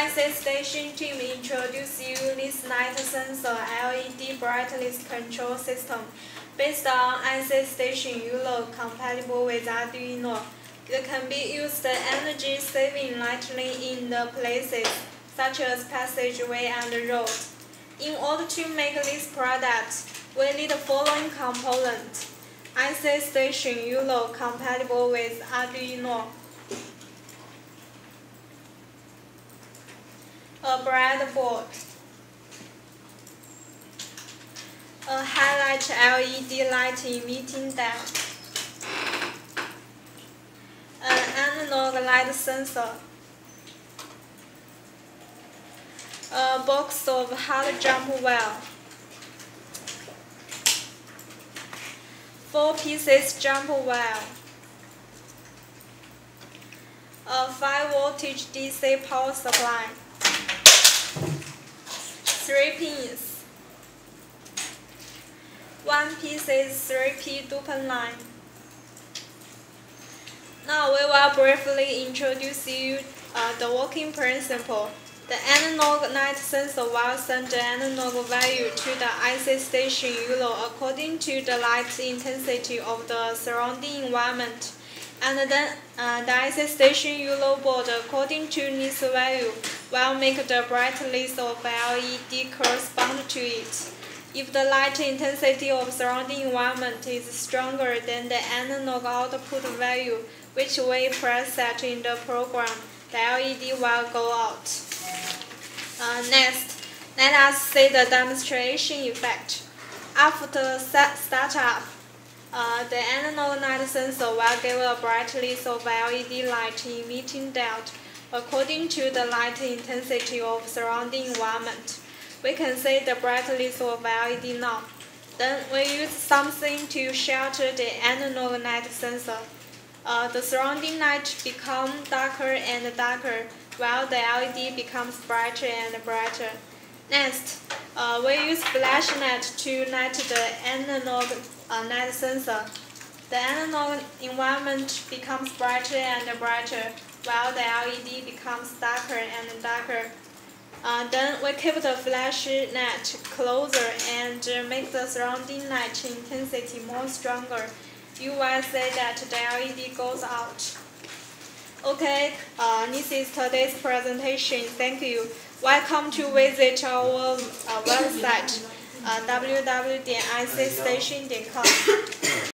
IC Station team introduce you this light sensor LED brightness control system based on IC Station ULO compatible with Arduino. It can be used energy saving lightly in the places such as passageway and road. In order to make this product, we need the following components. IC Station ULO compatible with Arduino. A breadboard, a highlight LED light emitting diode, an analog light sensor, a box of hard jump wire, four pieces jump wire, a 5 voltage DC power supply three pins. One piece is 3P dupin line. Now we will briefly introduce you uh, the working principle. The analog light sensor will send the analog value to the IC station ULO according to the light intensity of the surrounding environment. And then uh, the IC station ULO board according to this value will make the brightness of LED correspond to it. If the light intensity of surrounding environment is stronger than the analog output value, which we preset in the program, the LED will go out. Uh, next, let us see the demonstration effect. After startup, uh, the analog light sensor will give a brightness of LED light emitting diode according to the light intensity of surrounding environment. We can see the brightness of LED now. Then we use something to shelter the analog light sensor. Uh, the surrounding light becomes darker and darker, while the LED becomes brighter and brighter. Next, uh, we use flashlight to light the analog uh, light sensor. The analog environment becomes brighter and brighter, while the LED becomes darker and darker. Uh, then we keep the flash net closer and make the surrounding light intensity more stronger. You will see that the LED goes out. Okay, uh, this is today's presentation. Thank you. Welcome to visit our uh, website uh, www.icstation.com.